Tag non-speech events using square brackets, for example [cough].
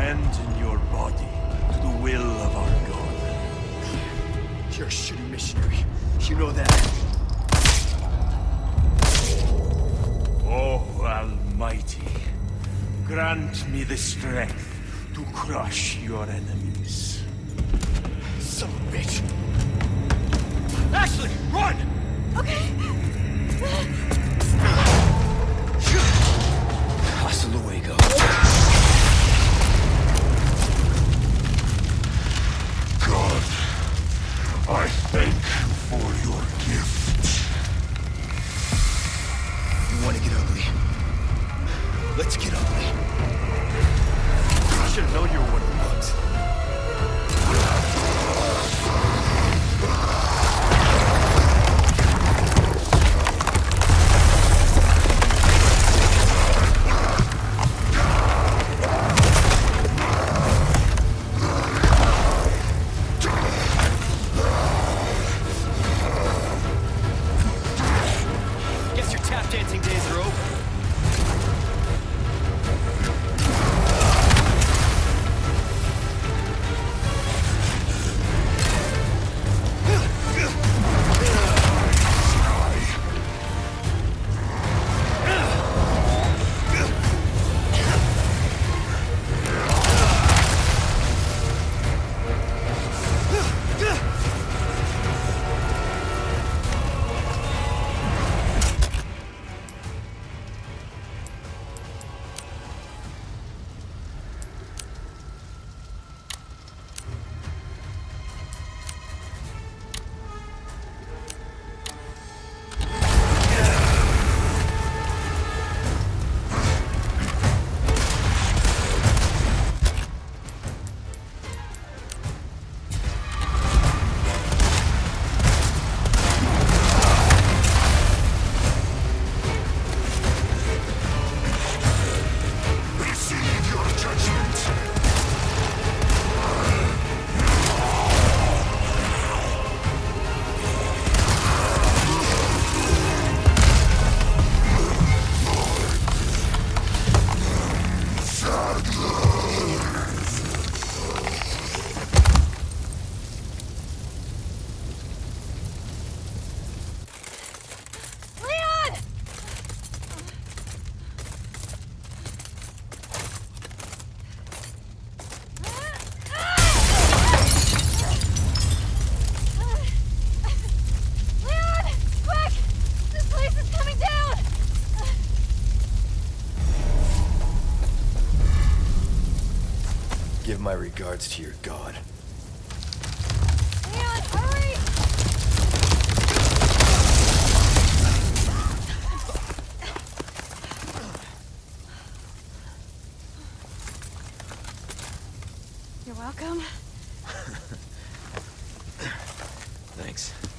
Abandon your body to the will of our God. You're a shitty missionary. You know that. Oh, Almighty, grant me the strength to crush your enemies. Son of a bitch. Ashley, run! Hasta You want to get ugly? Let's get ugly. I should have known you were one of the bugs. Give my regards to your god. Leon, hurry! You're welcome. [laughs] Thanks.